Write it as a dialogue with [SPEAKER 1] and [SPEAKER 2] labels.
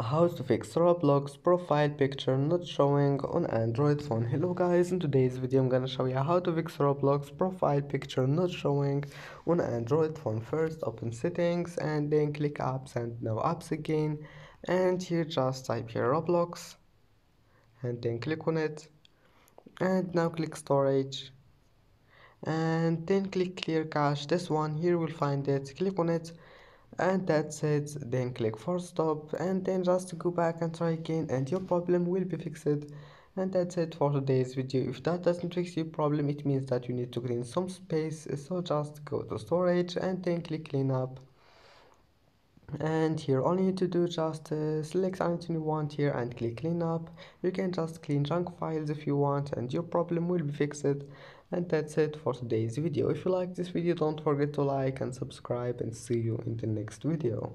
[SPEAKER 1] how to fix roblox profile picture not showing on android phone. Hello guys. In today's video i'm gonna show you how to fix roblox profile picture not showing on android phone. First open settings and then click apps and now apps again. And here just type here roblox and then click on it. And now click storage. And then click clear cache. This one here will find it. Click on it and that's it. Then click force stop and then just go back and try again and your problem will be fixed. And that's it for today's video. If that doesn't fix your problem it means that you need to clean some space so just go to storage and then click clean up. And here all you need to do just uh, select anything you want here and click clean up. You can just clean junk files if you want and your problem will be fixed and that's it for today's video. If you like this video don't forget to like and subscribe and see you in the next video